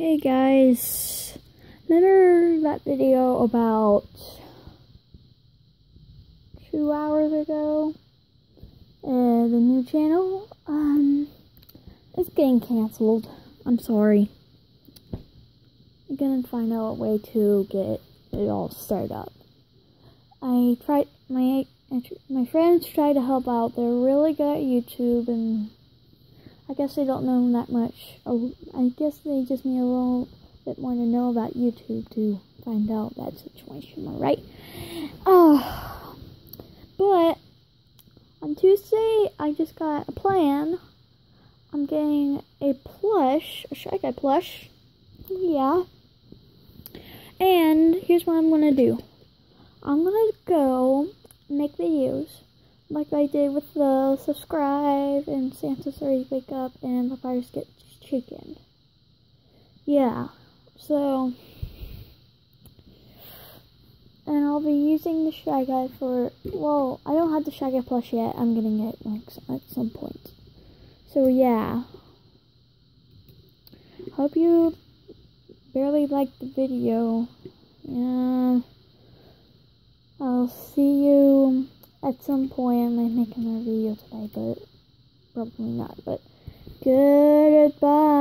Hey guys, remember that video about two hours ago? Uh, the new channel? Um, it's getting cancelled. I'm sorry. I'm gonna find out a way to get it all started up. I tried, my, my friends tried to help out. They're really good at YouTube and I guess they don't know that much. Oh, I guess they just need a little bit more to know about YouTube to find out that situation, am I right? Oh, but on Tuesday, I just got a plan. I'm getting a plush, a Shy Guy plush. Yeah. And here's what I'm gonna do. I'm gonna go make videos like I did with the subscribe and Santa's already wake up and Papyrus get chicken. Yeah, so and I'll be using the Shy Guy for well, I don't have the Shy Guy plush yet. I'm getting it like at some point. So yeah, hope you barely liked the video. Yeah, I'll see at some point I might make another video today, but probably not. But goodbye.